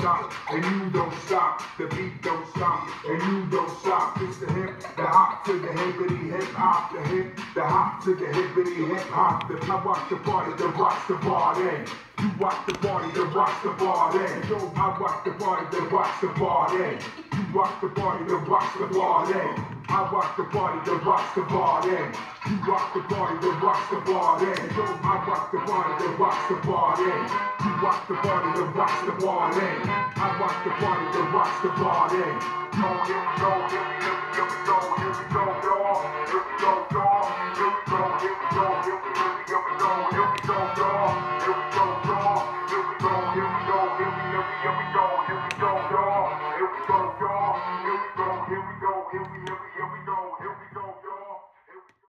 and you don't stop. The beat don't stop, and you don't stop. It's the hip, the hop to the hippity hip hop, the hip, the hop to the hippity hip hop. The I rock the party, the rocks the party. You rock the party, the rocks the party. Yo, I rock the party, the rocks the party. Rock the party, the rocks the party. I rock the party, the rocks the party. You rock the party, the rocks the party. Yo, I rock the party, the rocks the party. You rock the party, the rocks the party. I rock the party, the rocks the party. Yo, here we